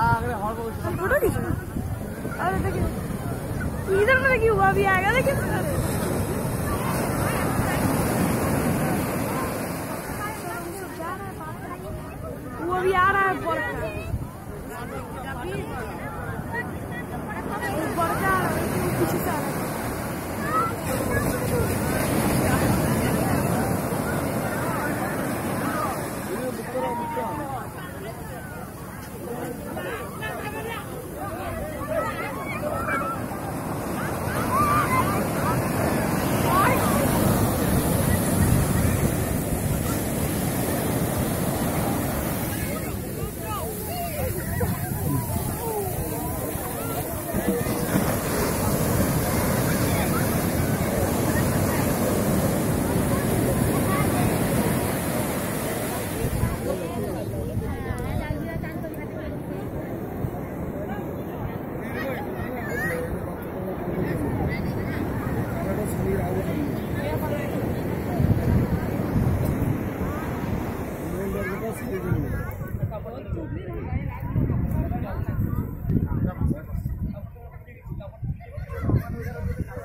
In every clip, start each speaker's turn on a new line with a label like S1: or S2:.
S1: Photo खींचना अरे देखिए, इधर में देखिए, हुआ भी आएगा, देखिए। वो भी आ रहा है।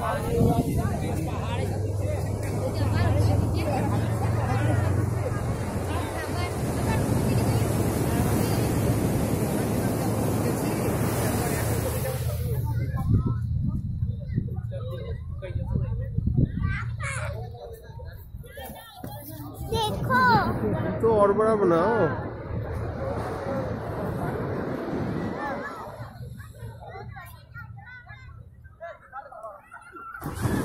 S2: तो और बड़ा बनाओ। Okay.